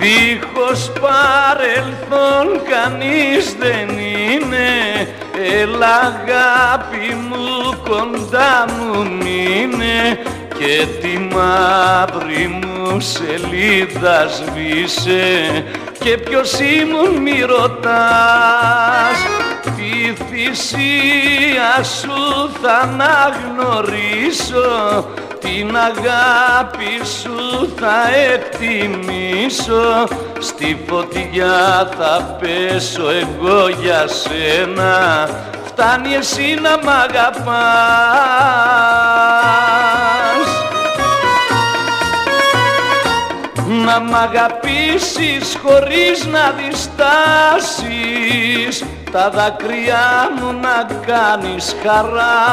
Δίχως παρελθόν κανείς δεν είναι Έλα αγάπη μου κοντά μου μείνε και τη μαύρη μου σελίδα σβήσε. Και ποιος ήμουν μη ρωτάς τη θυσία σου θα αναγνωρίσω την αγάπη σου θα εκτιμήσω στη φωτιά θα πέσω εγώ για σένα. Φτάνει εσύ να μ' αγαπάς. Να μ' αγαπήσεις χωρίς να διστάσεις. Τα δάκρυά μου να κάνεις χαρά.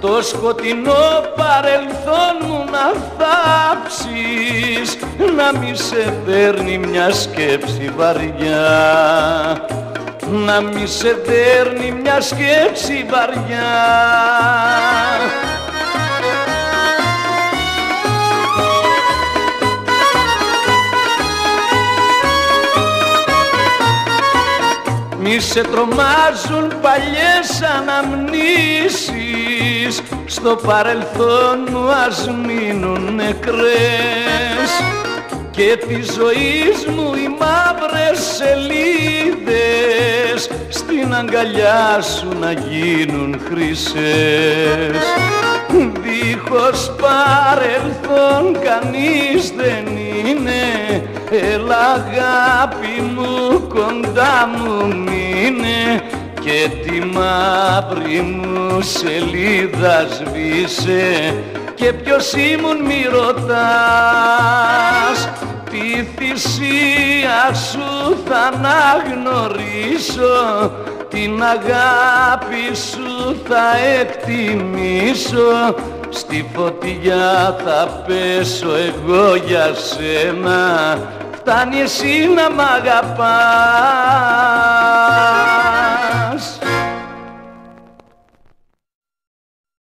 Το σκοτεινό παρελθόν μου να θάψεις να μη σε παίρνει μια σκέψη βαριά. Να μη σε παίρνει μια σκέψη βαριά. Μη σε τρομάζουν παλιές αναμνήσεις. Στο παρελθόν μου ας μείνουν νεκρές Και τη ζωής μου οι μαύρες σελίδες Στην αγκαλιά σου να γίνουν χρυσές. Δίχως παρελθόν κανείς δεν είναι Έλα αγάπη μου κοντά μου μείνε. Και τη μαύρη μου σελίδα σβήσε και ποιος ήμουν μη ρωτάς. Τη θυσία σου θα αναγνωρίσω την αγάπη σου θα εκτιμήσω. Στη φωτιά θα πέσω εγώ για σένα φτάνει εσύ να μ' αγαπάς